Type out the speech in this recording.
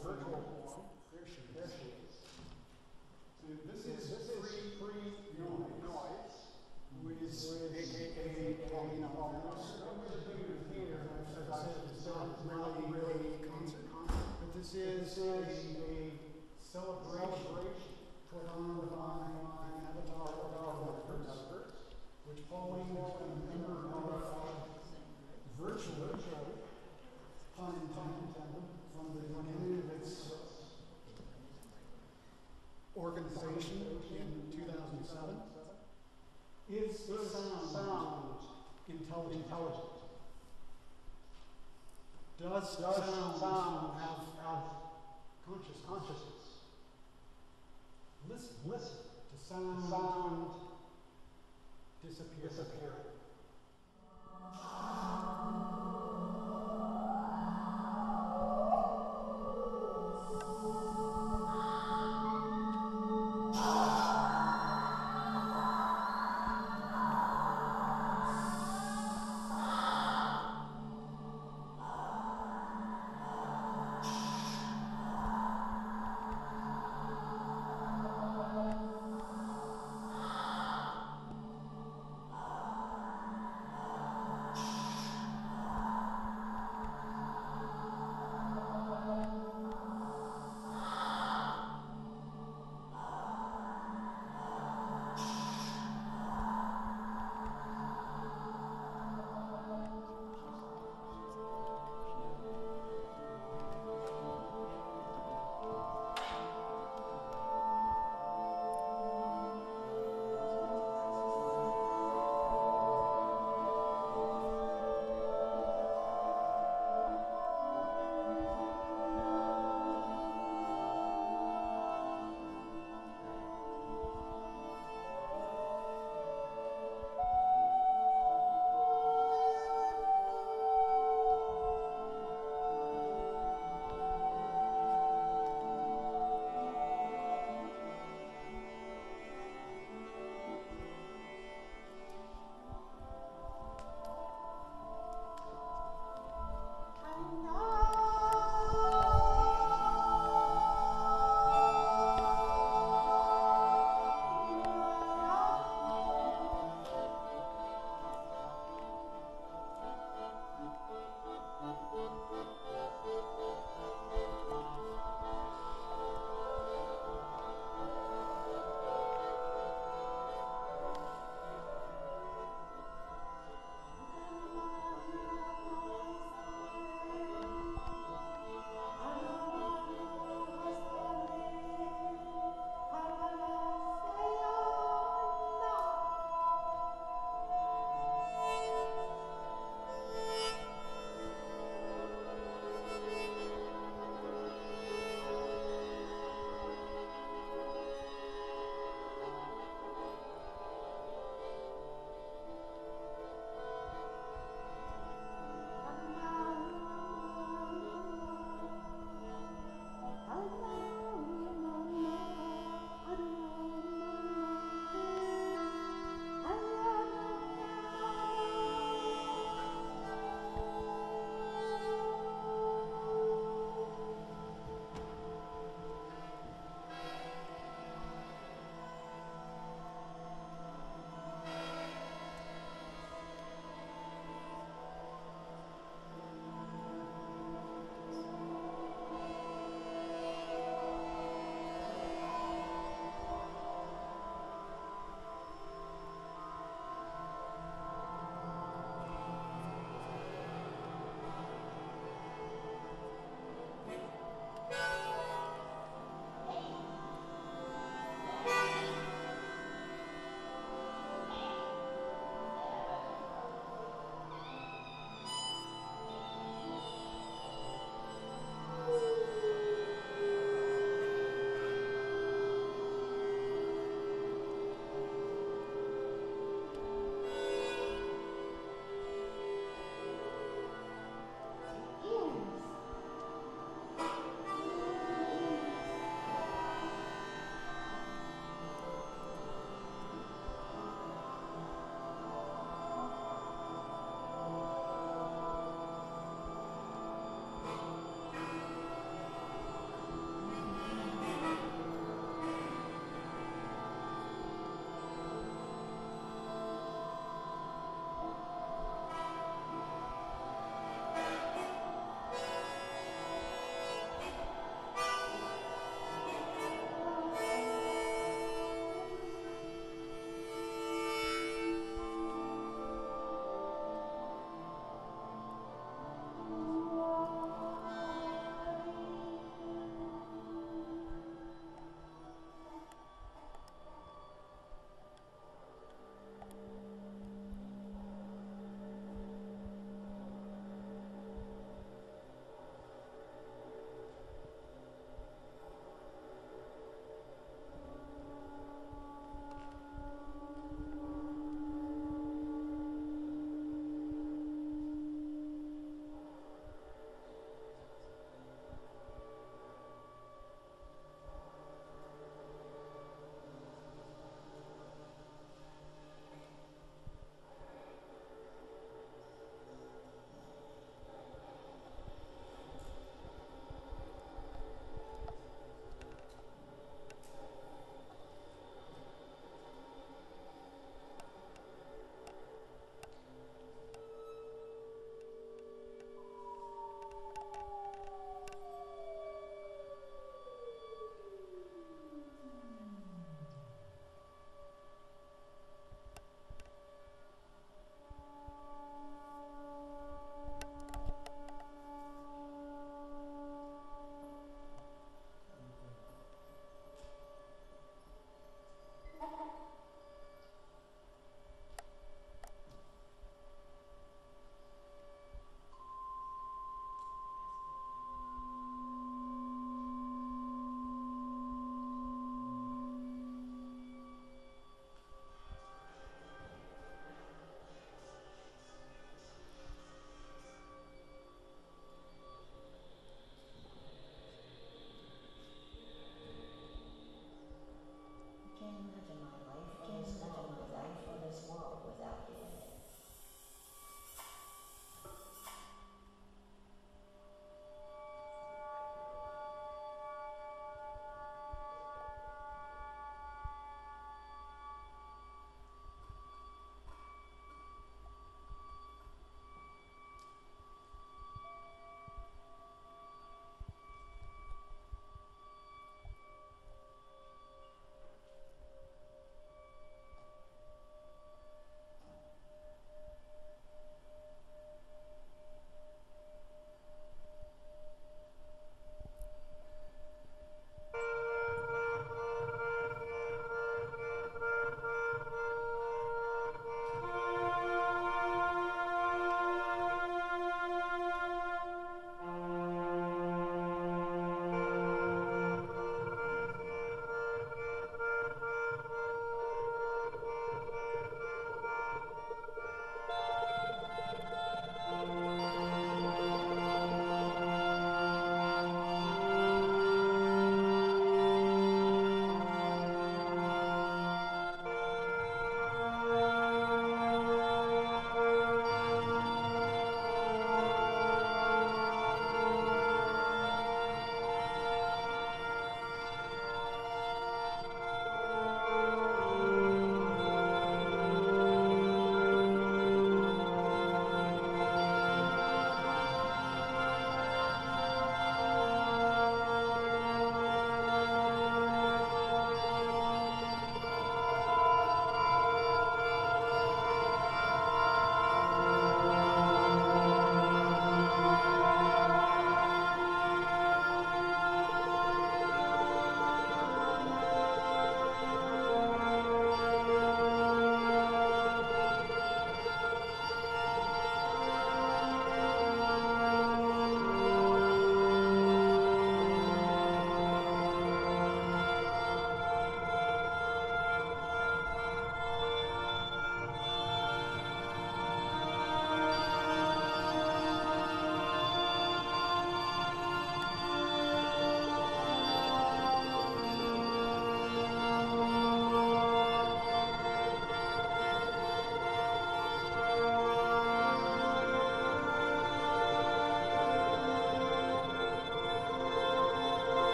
virtual virtual. There she is. There she is. So this is is, this is free noise, is AKA Paulina I said, it's not really a concert, but this is a, um, have, have conscious consciousness. Listen, listen to sound, sound disappear. disappear.